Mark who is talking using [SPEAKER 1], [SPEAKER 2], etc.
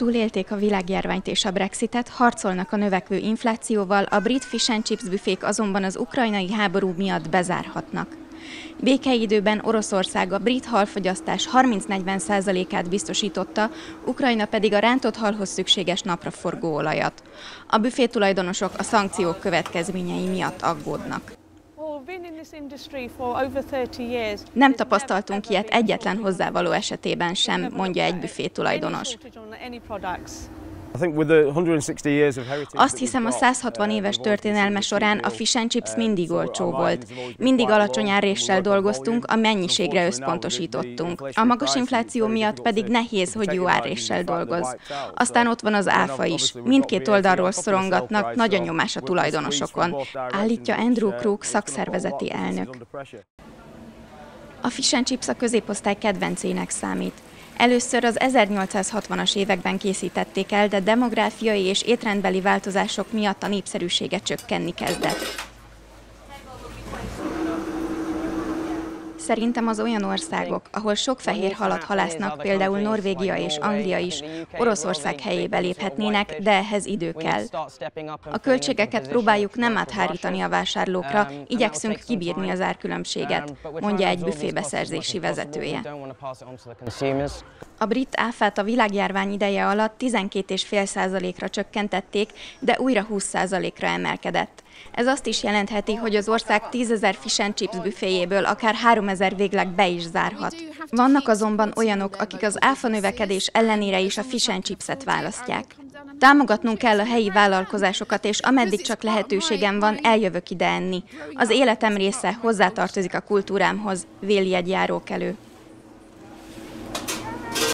[SPEAKER 1] Túlélték a világjárványt és a Brexitet, harcolnak a növekvő inflációval, a brit fish and chips büfék azonban az ukrajnai háború miatt bezárhatnak. Békeidőben Oroszország a brit halfogyasztás 30-40%-át biztosította, Ukrajna pedig a rántott halhoz szükséges napraforgó olajat. A büfé tulajdonosok a szankciók következményei miatt aggódnak. Nem tapasztaltunk ilyet egyetlen hozzávaló esetében sem, mondja egy büfé tulajdonos. Azt hiszem, a 160 éves történelme során a fish and chips mindig olcsó volt. Mindig alacsony árréssel dolgoztunk, a mennyiségre összpontosítottunk. A magas infláció miatt pedig nehéz, hogy jó árréssel dolgoz. Aztán ott van az áfa is. Mindkét oldalról szorongatnak, nagy a nyomás a tulajdonosokon, állítja Andrew Crook szakszervezeti elnök. A fish and chips a középosztály kedvencének számít. Először az 1860-as években készítették el, de demográfiai és étrendbeli változások miatt a népszerűsége csökkenni kezdett. Szerintem az olyan országok, ahol sok fehér halat halásznak, például Norvégia és Anglia is, Oroszország helyébe léphetnének, de ehhez idő kell. A költségeket próbáljuk nem áthárítani a vásárlókra, igyekszünk kibírni az árkülönbséget, mondja egy büfébeszerzési vezetője. A brit áfát a világjárvány ideje alatt 12,5%-ra csökkentették, de újra 20%-ra emelkedett. Ez azt is jelentheti, hogy az ország 10 ezer fish and chips büféjéből akár 3 ezer végleg be is zárhat. Vannak azonban olyanok, akik az áfa növekedés ellenére is a fish and chipset választják. Támogatnunk kell a helyi vállalkozásokat, és ameddig csak lehetőségem van, eljövök ide enni. Az életem része hozzátartozik a kultúrámhoz, véli egy járókelő.